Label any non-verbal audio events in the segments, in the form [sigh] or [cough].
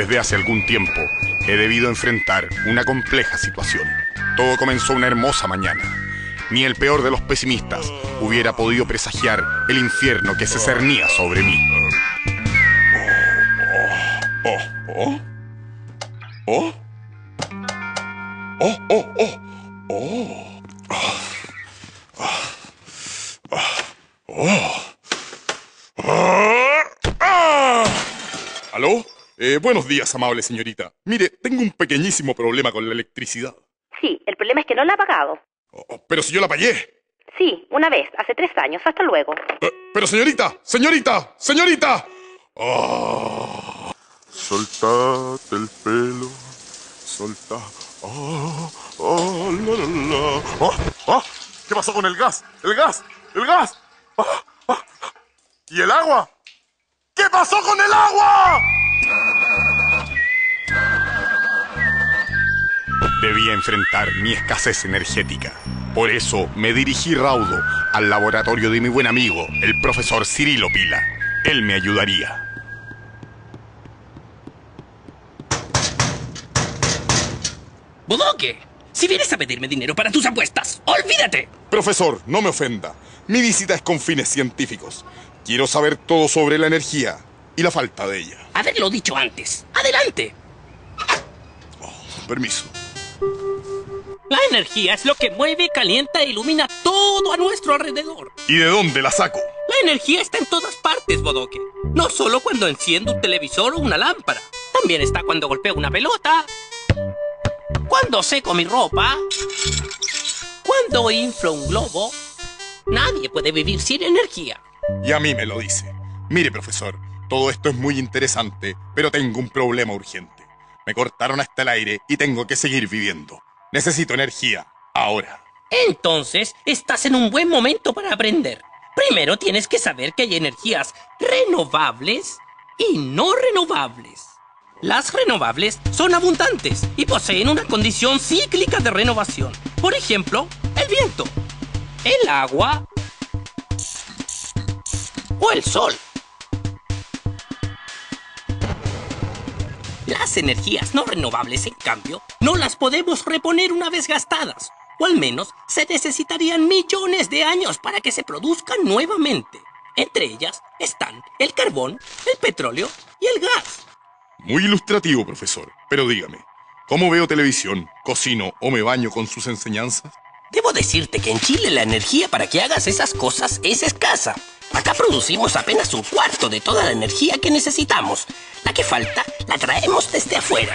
Desde hace algún tiempo he debido enfrentar una compleja situación. Todo comenzó una hermosa mañana. Ni el peor de los pesimistas hubiera podido presagiar el infierno que se cernía sobre mí. Oh, oh. Oh. Oh, oh, oh. Oh. Oh. Ah. ¿Aló? Eh, buenos días, amable señorita. Mire, tengo un pequeñísimo problema con la electricidad. Sí, el problema es que no la ha pagado. Oh, oh, pero si yo la pagué. Sí, una vez, hace tres años. Hasta luego. Eh, pero señorita, señorita, señorita. Ah. Soltate el pelo, solta. Ah, ah, la, la, la. Ah, ah. ¿Qué pasó con el gas? ¡El gas! ¡El gas! Ah, ah. ¿Y el agua? ¿Qué pasó con el agua? Debía enfrentar mi escasez energética. Por eso me dirigí raudo al laboratorio de mi buen amigo, el profesor Cirilo Pila. Él me ayudaría. Bodoque, si vienes a pedirme dinero para tus apuestas, olvídate. Profesor, no me ofenda. Mi visita es con fines científicos. Quiero saber todo sobre la energía y la falta de ella. Haberlo dicho antes. Adelante. Permiso. La energía es lo que mueve, calienta e ilumina todo a nuestro alrededor. ¿Y de dónde la saco? La energía está en todas partes, Bodoque. No solo cuando enciendo un televisor o una lámpara. También está cuando golpeo una pelota. Cuando seco mi ropa. Cuando inflo un globo. Nadie puede vivir sin energía. Y a mí me lo dice. Mire, profesor, todo esto es muy interesante, pero tengo un problema urgente. Me cortaron hasta el aire y tengo que seguir viviendo. Necesito energía. Ahora. Entonces, estás en un buen momento para aprender. Primero tienes que saber que hay energías renovables y no renovables. Las renovables son abundantes y poseen una condición cíclica de renovación. Por ejemplo, el viento, el agua o el sol. Las energías no renovables, en cambio, no las podemos reponer una vez gastadas, o al menos se necesitarían millones de años para que se produzcan nuevamente. Entre ellas están el carbón, el petróleo y el gas. Muy ilustrativo, profesor. Pero dígame, ¿cómo veo televisión, cocino o me baño con sus enseñanzas? Debo decirte que en Chile la energía para que hagas esas cosas es escasa. Acá producimos apenas un cuarto de toda la energía que necesitamos. La que falta la traemos desde afuera.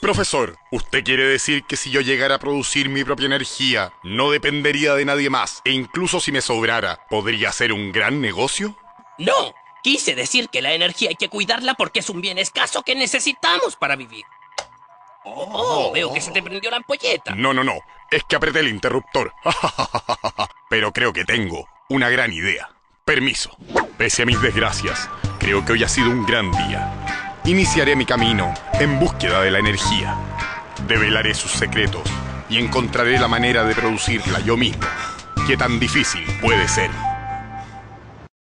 Profesor, ¿usted quiere decir que si yo llegara a producir mi propia energía, no dependería de nadie más e incluso si me sobrara, podría ser un gran negocio? No, quise decir que la energía hay que cuidarla porque es un bien escaso que necesitamos para vivir. Oh, veo que se te prendió la ampolleta. No, no, no, es que apreté el interruptor. [laughs] Pero creo que tengo una gran idea. Permiso. Pese a mis desgracias, creo que hoy ha sido un gran día. Iniciaré mi camino en búsqueda de la energía. Develaré sus secretos y encontraré la manera de producirla yo mismo. ¿Qué tan difícil puede ser?